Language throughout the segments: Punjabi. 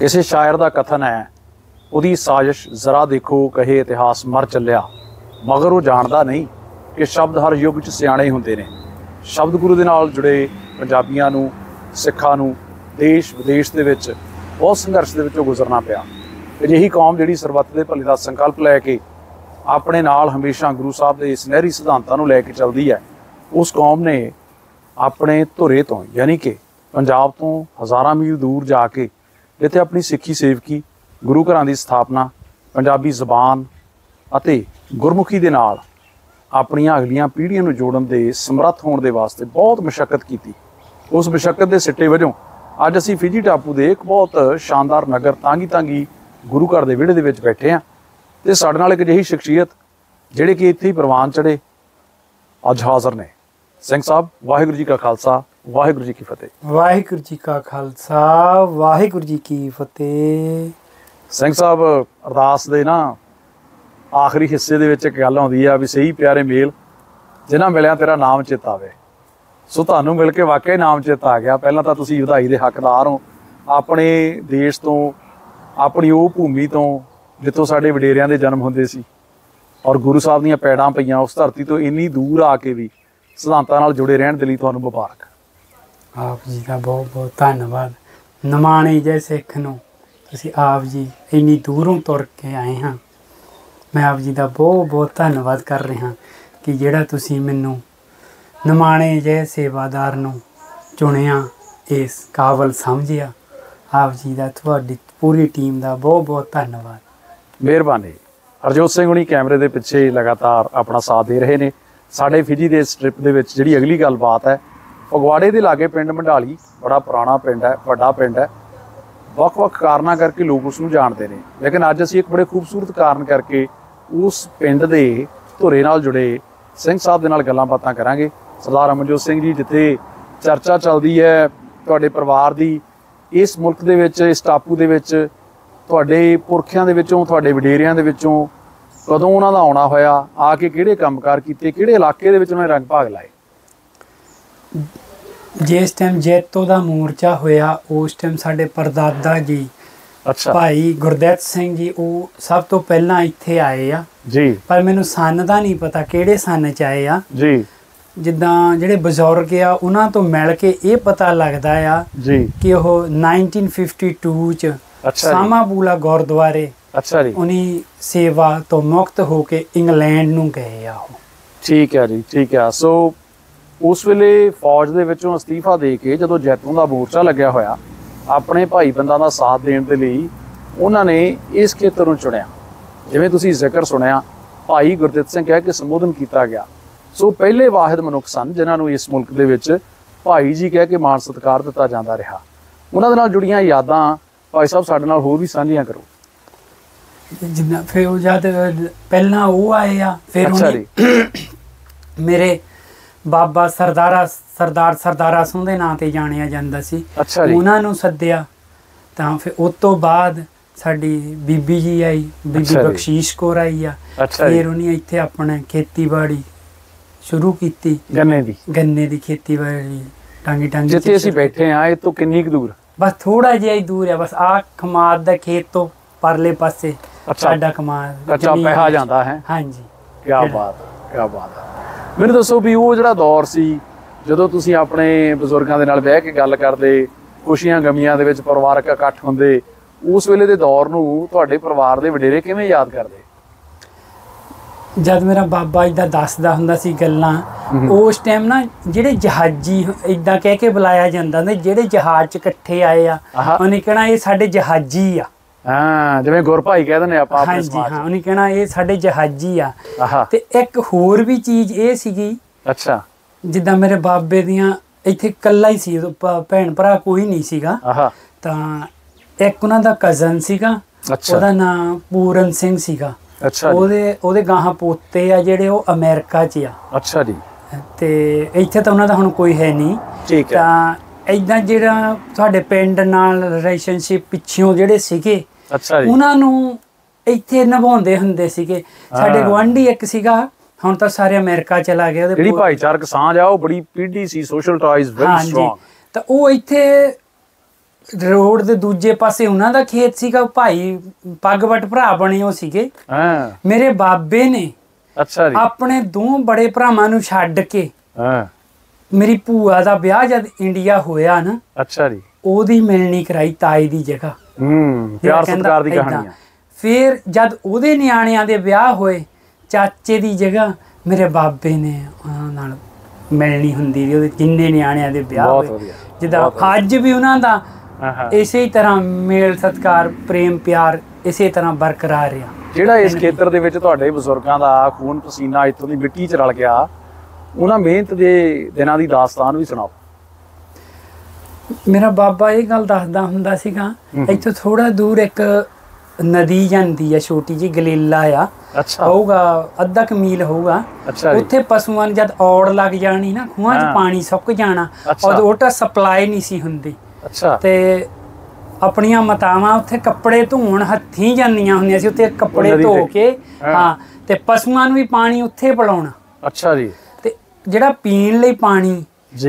ਕਿਸੇ ਸ਼ਾਇਰ ਦਾ ਕਥਨ ਹੈ, ਉਹਦੀ ਸਾਜ਼ਿਸ਼ ਜ਼ਰਾ ਦੇਖੋ ਕਹੇ ਇਤਿਹਾਸ ਮਰ ਚੱਲਿਆ, ਮਗਰ ਉਹ ਜਾਣਦਾ ਨਹੀਂ ਕਿ ਸ਼ਬਦ ਹਰ ਯੁੱਗ 'ਚ ਸਿਆਣੇ ਹੁੰਦੇ ਨੇ। ਸ਼ਬਦ ਗੁਰੂ ਦੇ ਨਾਲ ਜੁੜੇ ਪੰਜਾਬੀਆਂ ਨੂੰ, ਸਿੱਖਾਂ ਨੂੰ, ਦੇਸ਼ ਵਿਦੇਸ਼ ਦੇ ਵਿੱਚ ਬਹੁਤ ਸੰਘਰਸ਼ ਦੇ ਵਿੱਚੋਂ ਗੁਜ਼ਰਨਾ ਪਿਆ। ਅਜਿਹੀ ਕੌਮ ਜਿਹੜੀ ਸਰਬੱਤ ਦੇ ਭਲੇ ਦਾ ਸੰਕਲਪ ਲੈ ਕੇ ਆਪਣੇ ਨਾਲ ਹਮੇਸ਼ਾ ਗੁਰੂ ਸਾਹਿਬ ਦੇ ਸੁਨਹਿਰੀ ਸਿਧਾਂਤਾਂ ਨੂੰ ਲੈ ਕੇ ਚੱਲਦੀ ਹੈ, ਉਸ ਕੌਮ ਨੇ ਆਪਣੇ ਧੁਰੇ ਤੋਂ, ਯਾਨੀ ਕਿ ਪੰਜਾਬ ਤੋਂ ਹਜ਼ਾਰਾਂ ਮੀਲ ਦੂਰ ਜਾ ਕੇ ਇੱਥੇ ਆਪਣੀ ਸਿੱਖੀ ਸੇਵਕੀ, ਗੁਰੂ ਘਰਾਂ ਦੀ ਸਥਾਪਨਾ, ਪੰਜਾਬੀ ਜ਼ਬਾਨ ਅਤੇ ਗੁਰਮੁਖੀ ਦੇ ਨਾਲ ਆਪਣੀਆਂ ਅਗਲੀਆਂ ਪੀੜ੍ਹੀਆਂ ਨੂੰ ਜੋੜਨ ਦੇ ਸਮਰੱਥ ਹੋਣ ਦੇ ਵਾਸਤੇ ਬਹੁਤ ਮਸ਼ੱਕਤ ਕੀਤੀ। ਉਸ ਮਸ਼ੱਕਤ ਦੇ ਸਿੱਟੇ ਵਜੋਂ ਅੱਜ ਅਸੀਂ ਫਿਜੀ ਟਾਪੂ ਦੇ ਇੱਕ ਬਹੁਤ ਸ਼ਾਨਦਾਰ ਨਗਰ ਤਾਂਗੀ ਤਾਂਗੀ ਗੁਰੂ ਘਰ ਦੇ ਵਿਹੜੇ ਦੇ ਵਿੱਚ ਬੈਠੇ ਹਾਂ ਤੇ ਸਾਡੇ ਨਾਲ ਇੱਕ ਅਜਿਹੀ ਸ਼ਖਸੀਅਤ ਜਿਹੜੇ ਕਿ ਇੱਥੇ ਹੀ ਪ੍ਰਵਾਨ ਚੜੇ ਅੱਜ ਹਾਜ਼ਰ ਨੇ। ਸਿੰਘ ਸਾਹਿਬ, ਵਾਹਿਗੁਰੂ ਜੀ ਕਾ ਖਾਲਸਾ ਵਾਹਿਗੁਰੂ ਜੀ ਕੀ ਫਤਿਹ। ਵਾਹਿਗੁਰੂ ਜੀ ਕਾ ਖਾਲਸਾ ਵਾਹਿਗੁਰੂ ਜੀ ਕੀ ਫਤਿਹ। ਸਿੰਘ ਸਾਹਿਬ ਅਰਦਾਸ ਦੇ ਨਾ ਆਖਰੀ ਹਿੱਸੇ ਦੇ ਵਿੱਚ ਇੱਕ ਗੱਲ ਆਉਂਦੀ ਆ ਵੀ ਸਹੀ ਪਿਆਰੇ ਮੇਲ ਜਿਨ੍ਹਾਂ ਮਿਲਿਆ ਤੇਰਾ ਨਾਮ ਚੇਤਾਵੇ ਸੋ ਤੁਹਾਨੂੰ ਮਿਲ ਕੇ ਵਾਕਿਆ ਨਾਮ ਚੇਤਾ ਆ ਗਿਆ। ਪਹਿਲਾਂ ਤਾਂ ਤੁਸੀਂ ਵਧਾਈ ਦੇ ਹੱਕਦਾਰ ਹੋ। ਆਪਣੇ ਦੇਸ਼ ਤੋਂ ਆਪਣੀ ਉਹ ਭੂਮੀ ਤੋਂ ਜਿੱਥੋਂ ਸਾਡੇ ਵਡੇਰਿਆਂ ਦੇ ਜਨਮ ਹੁੰਦੇ ਸੀ। ਔਰ ਗੁਰੂ ਸਾਹਿਬ ਦੀਆਂ ਪੈੜਾਂ ਪਈਆਂ ਉਸ ਧਰਤੀ ਤੋਂ ਇੰਨੀ ਦੂਰ ਆ ਕੇ ਵੀ ਸਿਧਾਂਤਾਂ ਨਾਲ ਜੁੜੇ ਰਹਿਣ ਦੇ ਲਈ ਤੁਹਾਨੂੰ ਮੁਬਾਰਕ। ਆਪ ਜੀ ਦਾ ਬਹੁਤ ਬਹੁਤ ਧੰਨਵਾਦ। ਨਮਾਣੇ ਜੈ ਸਿੱਖ ਨੂੰ, ਤੁਸੀਂ ਆਪ ਜੀ ਇੰਨੀ ਦੂਰੋਂ ਤੁਰ ਕੇ ਆਏ ਹਾਂ। ਮੈਂ ਆਪ ਜੀ ਦਾ ਬਹੁਤ ਬਹੁਤ ਧੰਨਵਾਦ ਕਰ ਰਿਹਾ ਕਿ ਜਿਹੜਾ ਤੁਸੀਂ ਮੈਨੂੰ ਨਮਾਣੇ ਜੈ ਸੇਵਾਦਾਰ ਨੂੰ ਚੁਣਿਆ, ਇਸ ਕਾਬਲ ਸਮਝਿਆ, ਆਪ ਜੀ ਦਾ ਤੁਹਾਡੀ ਪੂਰੀ ਟੀਮ ਦਾ ਬਹੁਤ ਬਹੁਤ ਧੰਨਵਾਦ। ਮਿਹਰਬਾਨੀ। ਹਰਜੋਤ ਸਿੰਘ ਹੁਣੀ ਕੈਮਰੇ ਦੇ ਪਿੱਛੇ ਲਗਾਤਾਰ ਆਪਣਾ ਸਾਥ ਦੇ ਰਹੇ ਨੇ। ਸਾਡੇ ਫਿਜੀ ਦੇ ਇਸ ਟ੍ਰਿਪ ਦੇ ਵਿੱਚ ਜਿਹੜੀ ਅਗਲੀ ਗੱਲਬਾਤ ਹੈ ਫਗਵਾੜੇ ਦੇ ਲਾਗੇ ਪਿੰਡ ਮੰਡਾਲੀ, ਬੜਾ ਪੁਰਾਣਾ ਪਿੰਡ ਹੈ, ਵੱਡਾ ਪਿੰਡ ਹੈ। ਵੱਖ-ਵੱਖ ਕਾਰਨਾਂ ਕਰਕੇ ਲੋਕ ਉਸ ਨੂੰ ਜਾਣਦੇ ਨੇ। ਲੇਕਿਨ ਅੱਜ ਅਸੀਂ ਇੱਕ ਬੜੇ ਖੂਬਸੂਰਤ ਕਾਰਨ ਕਰਕੇ ਉਸ ਪਿੰਡ ਦੇ ਧੁਰੇ ਨਾਲ ਜੁੜੇ ਸਿੰਘ ਸਾਹਿਬ ਦੇ ਨਾਲ ਗੱਲਾਂ ਬਾਤਾਂ ਕਰਾਂਗੇ। ਸਰਦਾਰ ਅਮਨਜੋਤ ਸਿੰਘ ਜੀ, ਜਿੱਥੇ ਚਰਚਾ ਚੱਲਦੀ ਹੈ ਤੁਹਾਡੇ ਪਰਿਵਾਰ ਦੀ, ਇਸ ਮੁਲਕ ਦੇ ਵਿੱਚ, ਇਸ ਟਾਪੂ ਦੇ ਵਿੱਚ, ਤੁਹਾਡੇ ਪੁਰਖਿਆਂ ਦੇ ਵਿੱਚੋਂ, ਤੁਹਾਡੇ ਵਡੇਰਿਆਂ ਦੇ ਵਿੱਚੋਂ ਕਦੋਂ ਉਹਨਾਂ ਦਾ ਆਉਣਾ ਹੋਇਆ, ਆ ਕੇ ਕਿਹੜੇ ਕੰਮਕਾਰ ਕੀਤੇ, ਕਿਹੜੇ ਇਲਾਕੇ ਦੇ ਵਿੱਚ ਉਹਨਾਂ ਨੇ ਰੰਗ ਭਾਗ ਲਾਏ? ਜਿਸ ਟਾਈਮ ਜੈਤੋ ਦਾ ਮੋਰਚਾ ਹੋਇਆ ਉਸ ਟਾਈਮ ਸਾਡੇ ਪਰਦਾਦਾ ਜੀ ਅੱਛਾ। ਭਾਈ ਗੁਰਦੇਵ ਸਿੰਘ ਜੀ ਉਹ ਸਭ ਤੋਂ ਪਹਿਲਾਂ ਇੱਥੇ ਆਏ ਆ। ਜੀ। ਪਰ ਮੈਨੂੰ ਸੰਨ ਦਾ ਨਹੀਂ ਪਤਾ ਕਿਹੜੇ ਸੰਨ ਚ ਆਏ ਆ। ਜੀ। ਜਿੱਦਾਂ ਜਿਹੜੇ ਬਜ਼ੁਰਗ ਆ ਉਹਨਾਂ ਤੋਂ ਮਿਲ ਕੇ ਇਹ ਪਤਾ ਲੱਗਦਾ ਆ ਜੀ। ਕਿ ਉਹ 1952 ਚ ਸਾਮਾਬੂਲਾ ਗੁਰਦੁਆਰੇ ਅੱਛਾ ਜੀ। ਉਨੀ ਸੇਵਾ ਤੋਂ ਮੁਕਤ ਹੋ ਕੇ ਇੰਗਲੈਂਡ ਨੂੰ ਗਏ ਆ ਉਹ। ਠੀਕ ਹੈ ਜੀ ਠੀਕ ਹੈ ਸੋ ਉਸ ਵੇਲੇ ਫੌਜ ਦੇ ਵਿੱਚੋਂ ਅਸਤੀਫਾ ਦੇ ਕੇ ਜਦੋਂ ਜੈਤੂਨ ਦਾ ਮੋਰਚਾ ਲੱਗਿਆ ਹੋਇਆ ਆਪਣੇ ਭਾਈ ਬੰਦਾਂ ਦਾ ਸਾਥ ਦੇਣ ਦੇ ਲਈ ਉਹਨਾਂ ਨੇ ਇਸ ਖੇਤਰ ਨੂੰ ਚੁਣਿਆ। ਜਿਵੇਂ ਤੁਸੀਂ ਜ਼ਿਕਰ ਸੁਣਿਆ ਭਾਈ ਗੁਰਦਿੱਤ ਸਿੰਘ ਕਹਿ ਕੇ ਸੰਬੋਧਨ ਕੀਤਾ ਗਿਆ। ਸੋ ਪਹਿਲੇ ਵਾਹਿਦ ਮਨੁੱਖ ਸਨ ਜਿਨ੍ਹਾਂ ਨੂੰ ਇਸ ਮੁਲਕ ਦੇ ਵਿੱਚ ਭਾਈ ਜੀ ਕਹਿ ਕੇ ਮਾਣ ਸਤਿਕਾਰ ਦਿੱਤਾ ਜਾਂਦਾ ਰਿਹਾ। ਉਹਨਾਂ ਦੇ ਨਾਲ ਜੁੜੀਆਂ ਯਾਦਾਂ ਭਾਈ ਸਾਹਿਬ ਸਾਡੇ ਨਾਲ ਹੋਰ ਵੀ ਸਾਂਝੀਆਂ ਕਰੋ। ਜਿੰਨਾ ਫਿਰ ਉਹ ਜਦ ਪਹਿਲਾਂ ਉਹ ਆਏ ਆ ਫਿਰ ਉਹਨੇ ਮੇਰੇ ਬਾਬਾ ਸਰਦਾਰਾ ਸਰਦਾਰ ਸਰਦਾਰਾ ਸਿੰਘ ਦੇ ਨਾਂ ਤੇ ਜਾਣਿਆ ਜਾਂਦਾ ਸੀ। ਉਹਨਾਂ ਨੂੰ ਸੱਦਿਆ। ਤਾਂ ਫਿਰ ਉਸ ਤੋਂ ਬਾਅਦ ਸਾਡੀ ਬੀਬੀ ਜੀ ਆਈ ਬੀਬੀ। ਬਖਸ਼ੀਸ਼ ਕੌਰ ਆਈ ਆ। ਫਿਰ ਉਹਨੇ ਇੱਥੇ ਆਪਣੇ ਖੇਤੀਬਾੜੀ ਸ਼ੁਰੂ ਕੀਤੀ। ਗੰਨੇ ਦੀ। ਗੰਨੇ ਦੀ ਖੇਤੀਬਾੜੀ ਟਾਂਗੀ ਟਾਂਗੀ ਜਿੱਥੇ ਅਸੀਂ ਬੈਠੇ ਆ ਇਹ ਤੋਂ ਕਿੰਨੀ ਕੁ ਦੂਰ? ਬਸ ਥੋੜਾ ਜਿਹਾ ਹੀ ਦੂਰ ਆ। ਬਸ ਆ ਕਮਾਦ ਦਾ ਖੇਤ ਤੋਂ ਪਰਲੇ ਪਾਸੇ ਸਾਡਾ ਕਮਾਦ ਕੱਚਾ ਵਿੱਚ। ਜਾਂਦਾ ਹੈ। ਹਾਂਜੀ। ਕੀ ਬਾਤ ਕੀ ਬਾਤ। ਹੈ ਮੈਨੂੰ ਦੱਸੋ ਵੀ ਉਹ ਜਿਹੜਾ ਦੌਰ ਸੀ ਜਦੋਂ ਤੁਸੀਂ ਆਪਣੇ ਬਜ਼ੁਰਗਾਂ ਦੇ ਨਾਲ ਬਹਿ ਕੇ ਗੱਲ ਕਰਦੇ ਖੁਸ਼ੀਆਂ ਗਮੀਆਂ ਦੇ ਵਿੱਚ ਪਰਿਵਾਰਕ ਇਕੱਠ ਹੁੰਦੇ ਉਸ ਵੇਲੇ ਦੇ ਦੌਰ ਨੂੰ ਤੁਹਾਡੇ ਪਰਿਵਾਰ ਦੇ ਵਡੇਰੇ ਕਿਵੇਂ ਯਾਦ ਕਰਦੇ ਜਦ ਮੇਰਾ ਬਾਬਾ ਇਦਾਂ ਦੱਸਦਾ ਹੁੰਦਾ ਸੀ ਗੱਲਾਂ। ਉਸ ਟਾਈਮ ਨਾ ਜਿਹੜੇ ਜਹਾਜੀ ਇਦਾਂ ਕਹਿ ਕੇ ਬੁਲਾਇਆ ਜਾਂਦਾ ਹੁੰਦਾ ਜਿਹੜੇ ਜਹਾਜ਼ 'ਚ ਇਕੱਠੇ ਆਏ ਆ। ਉਹਨੇ ਕਹਿਣਾ ਇਹ ਸਾਡੇ ਜਹਾਜੀ ਆ ਹਾਂ ਜਿਵੇਂ ਗੁਰਭਾਈ ਕਹਿ ਦਿੰਦੇ ਆਪਾਂ ਆਪਣੇ ਹਾਂਜੀ ਸਮਾਜ ਹਾਂ ਉਹਨੇ ਕਹਿਣਾ ਇਹ ਸਾਡੇ ਜਹਾਜੀ ਆ। ਆਹਾ। ਤੇ ਇੱਕ ਹੋਰ ਵੀ ਚੀਜ਼ ਇਹ ਸੀਗੀ ਅੱਛਾ। ਜਿੱਦਾਂ ਮੇਰੇ ਬਾਬੇ ਦੀਆਂ ਇੱਥੇ ਇਕੱਲਾ ਹੀ ਸੀ ਭੈਣ ਭਰਾ ਕੋਈ ਨਹੀਂ ਸੀਗਾ। ਆਹਾ। ਤਾਂ ਇੱਕ ਉਹਨਾਂ ਦਾ ਕਜ਼ਨ ਸੀਗਾ ਉਹਦਾ ਨਾਮ ਪੂਰਨ ਸਿੰਘ ਸੀਗਾ। ਅੱਛਾ ਉਹਦੇ ਉਹਦੇ ਗਾਹਾਂ ਪੋਤੇ ਆ ਜਿਹੜੇ ਉਹ ਅਮਰੀਕਾ 'ਚ ਆ। ਅੱਛਾ ਜੀ। ਤੇ ਇੱਥੇ ਤਾਂ ਉਹਨਾਂ ਦਾ ਹੁਣ ਕੋਈ ਹੈ ਨਹੀਂ। ਠੀਕ ਹੈ। ਤਾਂ ਇਦਾਂ ਜਿਹੜਾ ਤੁਹਾਡੇ ਪਿੰਡ ਨਾਲ ਰਿਲੇਸ਼ਨਸ਼ਿਪ ਪਿੱਛੋਂ ਜਿਹੜੇ ਸੀਗੇ ਅੱਛਾ ਜੀ। ਉਹਨਾਂ ਨੂੰ ਇੱਥੇ ਨਿਭਾਉਂਦੇ ਹੁੰਦੇ ਸੀਗੇ। ਸਾਡੇ ਹਾਂ। ਗਵਾਂਢੀ ਇੱਕ ਸੀਗਾ ਹੁਣ ਤਾਂ ਸਾਰੇ ਅਮਰੀਕਾ ਚਲਾ ਗਏ ਉਹਦੇ ਜਿਹੜੀ ਭਾਈਚਾਰਕ ਸਾਂਝ ਆ ਉਹ ਬੜੀ ਪੀਢੀ ਸੀ ਸੋਸ਼ਲ ਟਾਈਜ਼ ਵੈਰੀ ਹਾਂਜੀ। ਸਟਰੋਂਗ ਤਾਂ ਉਹ ਇੱਥੇ ਰੋਡ ਦੇ ਦੂਜੇ ਪਾਸੇ ਉਹਨਾਂ ਦਾ ਖੇਤ ਸੀਗਾ ਭਾਈ ਪੱਗਵਟ ਭਰਾ ਬਣੇ ਉਹ ਸੀਗੇ। ਹਾਂ। ਮੇਰੇ ਬਾਬੇ ਨੇ ਅੱਛਾ ਜੀ। ਆਪਣੇ ਦੋ ਬੜੇ ਭਰਾਵਾਂ ਨੂੰ ਛੱਡ ਕੇ ਹਾਂ। ਮੇਰੀ ਭੂਆ ਦਾ ਵਿਆਹ ਜਦ ਇੰਡੀਆ ਹੋਇਆ ਨਾ ਅੱਛਾ ਜੀ। ਉਹਦੀ ਮਿਲਣੀ ਕਰਾਈ ਤਾਈ ਦੀ ਜਗ੍ਹਾ। ਹੂੰ ਪਿਆਰ ਸਤਿਕਾਰ ਦੀ। ਕਹਾਣੀ ਆ ਫਿਰ ਜਦ ਉਹਦੇ ਨਿਆਣਿਆਂ ਦੇ ਵਿਆਹ ਹੋਏ ਚਾਚੇ ਦੀ ਜਗ੍ਹਾ ਮੇਰੇ ਬਾਬੇ ਨੇ ਉਹਨਾਂ ਨਾਲ ਮਿਲਣੀ ਹੁੰਦੀ ਸੀ ਉਹਦੇ ਜਿੰਨੇ ਨਿਆਣਿਆਂ ਦੇ ਵਿਆਹ ਹੋਏ। ਜਿੱਦਾਂ। ਅੱਜ ਵੀ ਉਹਨਾਂ ਦਾ ਇਸੇ ਤਰ੍ਹਾਂ ਮੇਲ ਸਤਕਾਰ ਪ੍ਰੇਮ ਪਿਆਰ ਇਸੇ ਤਰ੍ਹਾਂ ਬਰਕਰਾਰ ਆ ਜਿਹੜਾ ਇਸ ਖੇਤਰ ਦੇ ਵਿੱਚ ਤੁਹਾਡੇ ਬਜ਼ੁਰਗਾਂ ਦਾ ਖੂਨ ਪਸੀਨਾ ਇੱਥੋਂ ਦੀ ਮਿੱਟੀ 'ਚ ਰਲ ਗਿਆ ਉਹਨਾਂ ਮਿਹਨਤ ਦੇ ਦਿਨਾਂ ਦੀ ਦਾਸਤਾਨ ਵੀ ਸੁਣਾਓ ਮੇਰਾ ਬਾਬਾ ਇਹ ਗੱਲ ਦੱਸਦਾ ਹੁੰਦਾ ਸੀਗਾ। ਇੱਥੋਂ ਥੋੜਾ ਦੂਰ ਇੱਕ ਨਦੀ ਜਾਂਦੀ ਆ ਛੋਟੀ ਜੀ ਗਲੀਲਾ ਆ ਅੱਛਾ ਹੋਊਗਾ ਅੱਧਾ ਕੁ ਮੀਲ ਹੋਊਗਾ ਉੱਥੇ ਪਸ਼ੂਆਂ ਨੂੰ ਜਦ ਔੜ ਲੱਗ ਜਾਣੀ ਨਾ ਖੂਹਾਂ 'ਚ। ਪਾਣੀ ਸੁੱਕ ਜਾਣਾ। ਔਰ ਉਹਟਾ ਸਪਲਾਈ ਨਹੀਂ ਸੀ ਹੁੰਦੀ ਅੱਛਾ ਤੇ ਆਪਣੀਆਂ ਮਤਾਵਾਂ ਉੱਥੇ ਕੱਪੜੇ ਧੋਣ ਹੱਥੀਂ ਜਾਂਦੀਆਂ ਹੁੰਦੀਆਂ ਸੀ ਉੱਥੇ ਕੱਪੜੇ ਧੋ। ਕੇ ਹਾਂ। ਤੇ ਪਸ਼ੂਆਂ ਨੂੰ ਵੀ ਪਾਣੀ ਉੱਥੇ ਪਿਲਾਉਣਾ ਅੱਛਾ ਜੀ ਜਿਹੜਾ ਪੀਣ ਲਈ ਪਾਣੀ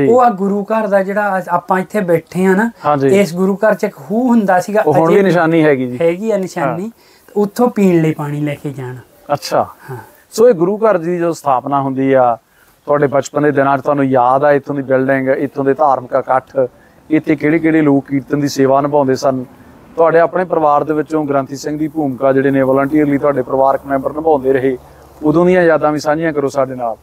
ਉਹ ਆ ਗੁਰੂ ਘਰ ਦਾ ਜਿਹੜਾ ਆਪਾਂ ਇੱਥੇ ਬੈਠੇ ਆ ਨਾ। ਇਸ ਗੁਰੂ ਘਰ 'ਚ ਇੱਕ ਖੂਹ ਹੁੰਦਾ ਸੀਗਾ ਉਹ ਹੁਣ ਵੀ ਨਿਸ਼ਾਨੀ ਹੈਗੀ ਜੀ। ਹੈਗੀ ਆ ਨਿਸ਼ਾਨੀ ਉੱਥੋਂ ਪੀਣ ਲਈ ਪਾਣੀ ਲੈ ਕੇ ਜਾਣਾ। ਅੱਛਾ। ਹਾਂ। ਸੋ ਇਹ ਗੁਰੂ ਘਰ ਦੀ ਜੋ ਸਥਾਪਨਾ ਹੁੰਦੀ ਆ ਤੁਹਾਡੇ ਬਚਪਨ ਦੇ ਦਿਨਾਂ 'ਚ ਤੁਹਾਨੂੰ ਯਾਦ ਆ ਇੱਥੋਂ ਦੀ ਬਿਲਡਿੰਗ ਇੱਥੋਂ ਦੇ ਧਾਰਮਿਕ ਇਕੱਠ ਇੱਥੇ ਕਿਹੜੇ ਕਿਹੜੇ ਲੋਕ ਕੀਰਤਨ ਦੀ ਸੇਵਾ ਨਿਭਾਉਂਦੇ ਸਨ? ਤੁਹਾਡੇ ਆਪਣੇ ਪਰਿਵਾਰ ਦੇ ਵਿੱਚੋਂ ਗ੍ਰੰਥੀ ਸਿੰਘ ਦੀ ਭੂਮਿਕਾ ਜਿਹੜੇ ਨੇ ਵਲੰਟੀਅਰਲੀ ਤੁਹਾਡੇ ਪਰਿਵਾਰਕ ਮੈਂਬਰ ਨਿਭਾਉਂਦੇ ਰਹੇ ਉਦੋਂ ਦੀਆਂ ਯਾਦਾਂ ਵੀ ਸਾਂਝੀਆਂ ਕਰੋ ਸਾਡੇ ਨਾਲ।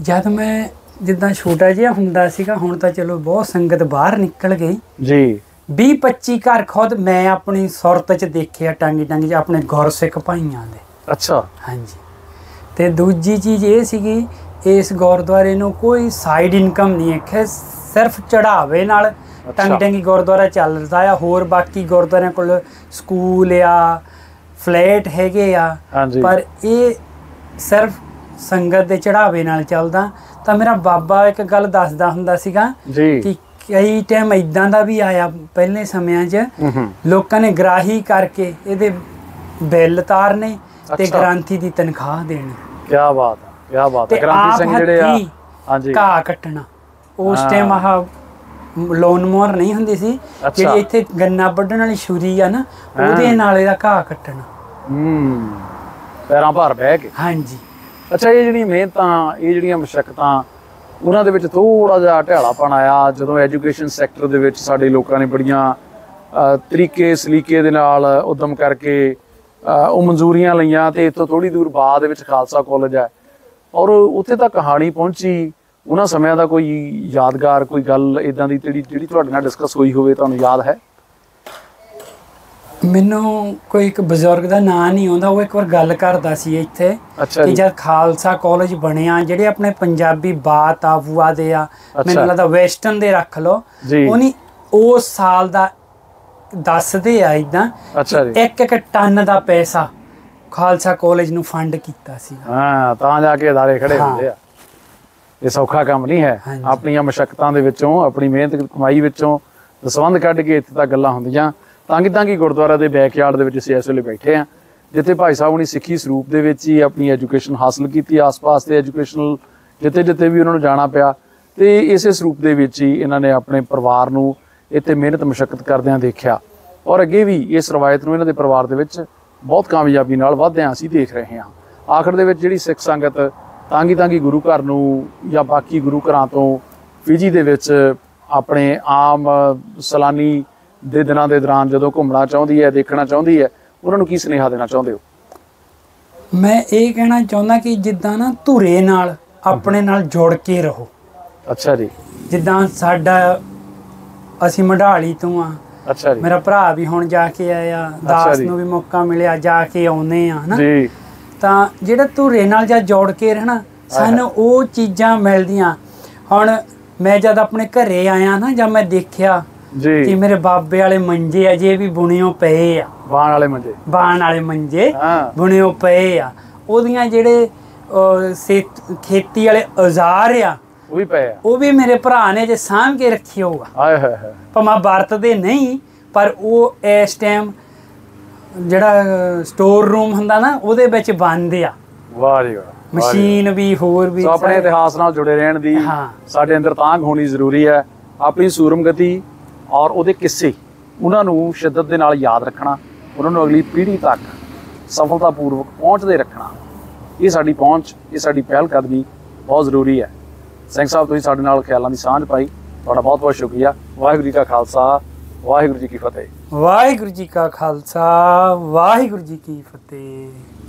ਜਦ ਮੈਂ ਜਿੱਦਾਂ ਛੋਟਾ ਜਿਹਾ ਹੁੰਦਾ ਸੀਗਾ ਹੁਣ ਤਾਂ ਚਲੋ ਬਹੁਤ ਸੰਗਤ ਬਾਹਰ ਨਿਕਲ ਗਈ। ਜੀ। 20 25 ਘਰ ਖੁਦ ਮੈਂ ਆਪਣੀ ਸੁਰਤ 'ਚ ਦੇਖਿਆ ਟਾਂਗੀ ਟਾਂਗੀ 'ਚ ਆਪਣੇ ਗੁਰਸਿੱਖ ਭਾਈਆਂ ਦੇ। ਅੱਛਾ। ਹਾਂਜੀ। ਤੇ ਦੂਜੀ ਚੀਜ਼ ਇਹ ਸੀਗੀ ਇਸ ਗੁਰਦੁਆਰੇ ਨੂੰ ਕੋਈ ਸਾਈਡ ਇਨਕਮ ਨਹੀਂ ਹੈ। ਸਿਰਫ ਚੜਾਵੇ ਨਾਲ ਟੰਗ ਟੰਗੀ ਗੁਰਦੁਆਰਾ ਚੱਲਦਾ ਆ। ਹੋਰ ਬਾਕੀ ਗੁਰਦੁਆਰਿਆਂ ਕੋਲ ਸਕੂਲ ਆ ਫਲੈਟ ਹੈਗੇ ਆ। ਪਰ ਇਹ ਸਿਰਫ ਸੰਗਤ ਦੇ ਚੜਾਵੇ ਨਾਲ ਚੱਲਦਾ। ਤਾਂ ਮੇਰਾ ਬਾਬਾ ਇੱਕ ਗੱਲ ਦੱਸਦਾ ਹੁੰਦਾ ਸੀਗਾ ਕਿ ਕਈ ਟਾਈਮ ਇਦਾਂ ਦਾ ਵੀ ਆਇਆ ਪਹਿਲੇ ਸਮਿਆਂ 'ਚ। ਲੋਕਾਂ ਨੇ ਗ੍ਰਾਹੀ ਕਰਕੇ ਇਹਦੇ ਬਿੱਲ ਤਾਰਨੇ ਤੇ। ਗ੍ਰਾਂਥੀ ਦੀ ਤਨਖਾਹ ਦੇਣੀ। ਕੀ ਬਾਤ ਹੈ ਕੀ ਬਾਤ ਹੈ ਗ੍ਰੰਥੀ ਸਿੰਘ ਜਿਹੜੇ ਆ ਹਾਂਜੀ। ਘਾਹ ਕੱਟਣਾ। ਉਸ। ਟਾਈਮ ਆਹ ਲੋਨ ਮੋਹਰ ਨਹੀਂ ਹੁੰਦੀ ਸੀ। ਜਿਹੜੀ ਇੱਥੇ ਗੰਨਾ ਵੱਢਣ ਵਾਲੀ ਛੁਰੀ ਆ ਨਾ ਉਹਦੇ। ਨਾਲ ਇਹਦਾ ਘਾਹ ਕੱਟਣਾ। ਹੂੰ। ਪੈਰਾਂ ਭਾਰ ਬਹਿ ਕੇ ਹਾਂਜੀ। ਅੱਛਾ, ਇਹ ਜਿਹੜੀਆਂ ਮਿਹਨਤਾਂ, ਇਹ ਜਿਹੜੀਆਂ ਮੁਸ਼ਕਲਾਂ ਉਹਨਾਂ ਦੇ ਵਿੱਚ ਥੋੜਾ ਜਿਹਾ ਢਿਆਲਾਪਣ ਆਇਆ ਜਦੋਂ ਐਜੂਕੇਸ਼ਨ ਸੈਕਟਰ ਦੇ ਵਿੱਚ ਸਾਡੇ ਲੋਕਾਂ ਨੇ ਬੜੀਆਂ ਤਰੀਕੇ ਸਲੀਕੇ ਦੇ ਨਾਲ ਉਦਮ ਕਰਕੇ ਉਹ ਮਨਜ਼ੂਰੀਆਂ ਲਈਆਂ ਤੇ ਇਤੋਂ ਥੋੜੀ ਦੂਰ ਬਾਅਦ ਵਿੱਚ ਖਾਲਸਾ ਕਾਲਜ ਹੈ। ਔਰ ਉੱਥੇ ਤਾਂ ਕਹਾਣੀ ਪਹੁੰਚੀ, ਉਹਨਾਂ ਸਮਿਆਂ ਦਾ ਕੋਈ ਯਾਦਗਾਰ, ਕੋਈ ਗੱਲ ਇਦਾਂ ਦੀ ਜਿਹੜੀ ਜਿਹੜੀ ਤੁਹਾਡੇ ਨਾਲ ਡਿਸਕਸ ਹੋਈ ਹੋਵੇ, ਤੁਹਾਨੂੰ ਯਾਦ ਹੈ? ਮੈਨੂੰ ਕੋਈ ਇੱਕ ਬਜ਼ੁਰਗ ਦਾ ਨਾਂ ਨਹੀਂ ਆਉਂਦਾ ਉਹ ਇੱਕ ਵਾਰ ਗੱਲ ਕਰਦਾ ਸੀ ਇੱਥੇ ਕਿ ਜਦ ਖਾਲਸਾ ਕਾਲਜ ਬਣਿਆ ਜਿਹੜੇ ਆਪਣੇ ਪੰਜਾਬੀ ਬਾਤ ਆ ਵੂਆ ਦੇ ਆ। ਮੈਨੂੰ ਲੱਗਦਾ ਵੈਸਟਰਨ ਦੇ ਰੱਖ ਲਓ ਉਹਨੀ ਉਸ ਸਾਲ ਦਾ ਦੱਸਦੇ ਆ ਇਦਾਂ ਇੱਕ ਇੱਕ ਟਨ ਦਾ ਪੈਸਾ ਖਾਲਸਾ ਕਾਲਜ ਨੂੰ ਫੰਡ ਕੀਤਾ ਸੀ ਹਾਂ ਤਾਂ ਜਾ ਕੇ ਅਦਾਰੇ ਖੜੇ। ਹੁੰਦੇ ਆ। ਇਹ ਸੌਖਾ ਕੰਮ ਨਹੀਂ ਹੈ। ਆਪਣੀਆਂ ਮਸ਼ਕਤਾਂ ਦੇ ਵਿੱਚੋਂ ਆਪਣੀ ਮਿਹਨਤ ਕਮਾਈ ਵਿੱਚੋਂ ਦਸਵੰਧ ਕੱਢ ਕੇ ਇੱਥੇ ਤੱਕ ਗੱਲਾਂ ਹੁੰਦੀਆਂ। ਤਾਂ ਕਿ ਤਾਂ ਕਿ ਗੁਰਦੁਆਰਾ ਦੇ ਬੈਕਯਾਰਡ ਦੇ ਵਿੱਚ ਅਸੀਂ ਇਸ ਵੇਲੇ ਬੈਠੇ ਆ ਜਿੱਥੇ ਭਾਈ ਸਾਹਿਬ ਨੇ ਸਿੱਖੀ ਸਰੂਪ ਦੇ ਵਿੱਚ ਹੀ ਆਪਣੀ ਐਜੂਕੇਸ਼ਨ ਹਾਸਲ ਕੀਤੀ, ਆਸ-ਪਾਸ ਦੇ ਐਜੂਕੇਸ਼ਨਲ ਜਿੱਥੇ ਜਿੱਥੇ ਵੀ ਉਹਨਾਂ ਨੂੰ ਜਾਣਾ ਪਿਆ। ਤੇ ਇਸੇ ਸਰੂਪ ਦੇ ਵਿੱਚ ਹੀ ਇਹਨਾਂ ਨੇ ਆਪਣੇ ਪਰਿਵਾਰ ਨੂੰ ਇੱਥੇ ਮਿਹਨਤ ਮਸ਼ੱਕਤ ਕਰਦਿਆਂ ਦੇਖਿਆ। ਔਰ ਅੱਗੇ ਵੀ ਇਸ ਰਵਾਇਤ ਨੂੰ ਇਹਨਾਂ ਦੇ ਪਰਿਵਾਰ ਦੇ ਵਿੱਚ ਬਹੁਤ ਕਾਮਯਾਬੀ ਨਾਲ ਵਧਦਿਆਂ ਅਸੀਂ ਦੇਖ ਰਹੇ ਹਾਂ। ਆਖਰ ਦੇ ਵਿੱਚ ਜਿਹੜੀ ਸਿੱਖ ਸੰਗਤ ਤਾਂਗੀ ਤਾਂਗੀ ਗੁਰੂ ਘਰ ਨੂੰ ਜਾਂ ਬਾਕੀ ਗੁਰੂ ਘਰਾਂ ਤੋਂ ਫਿਜੀ ਦੇ ਵਿੱਚ ਆਪਣੇ ਆਮ ਸਲਾਨੀ ਦੇ ਦਿਨਾਂ ਦੇ ਦੌਰਾਨ ਜਦੋਂ ਘੁੰਮਣਾ ਚਾਹੁੰਦੀ ਹੈ ਦੇਖਣਾ ਚਾਹੁੰਦੀ ਹੈ ਉਹਨਾਂ ਨੂੰ ਕੀ ਸੁਨੇਹਾ ਦੇਣਾ ਚਾਹੁੰਦੇ ਹੋ? ਮੈਂ ਇਹ ਕਹਿਣਾ ਚਾਹੁੰਦਾ ਕਿ ਜਿੱਦਾਂ ਨਾ ਧੁਰੇ ਨਾਲ ਆਪਣੇ ਨਾਲ ਜੁੜ ਕੇ ਰਹੋ। ਅੱਛਾ ਜੀ। ਜਿੱਦਾਂ ਸਾਡਾ ਅਸੀਂ ਮਢਾਲੀ ਤੋਂ ਆ ਅੱਛਾ ਜੀ। ਮੇਰਾ ਭਰਾ ਵੀ ਹੁਣ ਜਾ ਕੇ ਆਇਆ ਦਾਸ ਜੀ। ਨੂੰ ਵੀ ਮੌਕਾ ਮਿਲਿਆ ਜਾ ਕੇ ਆਉਨੇ ਆ ਹਨਾ? ਜੀ। ਤਾਂ ਜਿਹੜਾ ਧੁਰੇ ਨਾਲ ਜਾਂ ਜੋੜ ਕੇ ਰਹਿਣਾ ਸਾਨੂੰ ਉਹ ਚੀਜ਼ਾਂ ਮਿਲਦੀਆਂ। ਹੁਣ ਮੈਂ ਜਦ ਆਪਣੇ ਘਰੇ ਆਇਆ ਨਾ ਜਦ ਮੈਂ ਦੇਖਿਆ ਕਿ ਜੀ ਮੇਰੇ ਬਾਬੇ ਵਾਲੇ ਮੰਜੇ ਅਜੇ ਵੀ ਬੁਣਿਓ ਪਏ ਆ। ਬਾਣ ਵਾਲੇ ਮੰਜੇ। ਬਾਣ ਵਾਲੇ ਮੰਜੇ ਬੁਣਿਓ ਪਏ ਆ। ਉਹਦੀਆਂ ਜਿਹੜੇ ਖੇਤੀ ਵਾਲੇ ਔਜ਼ਾਰ ਆ ਉਹ ਵੀ ਪਏ ਆ। ਉਹ ਵੀ ਮੇਰੇ ਭਰਾ ਨੇ ਜੇ ਸਾਂਭ ਕੇ ਰੱਖੇ ਹੋਗਾ ਆਏ ਹੋਏ ਹੋਏ। ਭਾਵੇਂ ਵਰਤਦੇ ਨਹੀਂ ਪਰ ਉਹ ਇਸ ਟਾਈਮ ਜਿਹੜਾ ਸਟੋਰ ਰੂਮ ਹੁੰਦਾ ਨਾ ਉਹਦੇ ਵਿੱਚ ਬੰਦ ਆ। ਵਾਹ ਜੀ ਵਾਹ, ਜੀ ਮਸ਼ੀਨ ਵੀ ਹੋਰ ਵੀ ਆਪਣੇ ਇਤਿਹਾਸ ਨਾਲ ਜੁੜੇ ਰਹਿਣ ਦੀ। ਸਾਡੇ ਅੰਦਰ ਤਾਂਘ ਹੋਣੀ ਜ਼ਰੂਰੀ ਹੈ। ਆਪਣੀ ਸੂਰਮਗਤੀ ਔਰ ਉਹਦੇ ਕਿੱਸੇ ਉਹਨਾਂ ਨੂੰ ਸ਼ਿੱਦਤ ਦੇ ਨਾਲ ਯਾਦ ਰੱਖਣਾ, ਉਹਨਾਂ ਨੂੰ ਅਗਲੀ ਪੀੜ੍ਹੀ ਤੱਕ ਸਫਲਤਾਪੂਰਵਕ ਪਹੁੰਚਦੇ ਰੱਖਣਾ। ਇਹ ਸਾਡੀ ਪਹੁੰਚ, ਇਹ ਸਾਡੀ ਪਹਿਲ ਕਦਮੀ ਬਹੁਤ ਜ਼ਰੂਰੀ ਹੈ। ਸਿੰਘ ਸਾਹਿਬ, ਤੁਸੀਂ ਸਾਡੇ ਨਾਲ ਖਿਆਲਾਂ ਦੀ ਸਾਂਝ ਪਾਈ। ਤੁਹਾਡਾ ਬਹੁਤ ਬਹੁਤ ਸ਼ੁਕਰੀਆ। ਵਾਹਿਗੁਰੂ ਜੀ ਕਾ ਖਾਲਸਾ, ਵਾਹਿਗੁਰੂ ਜੀ ਕੀ ਫਤਿਹ। ਵਾਹਿਗੁਰੂ ਜੀ ਕਾ ਖਾਲਸਾ, ਵਾਹਿਗੁਰੂ ਜੀ ਕੀ ਫਤਿਹ।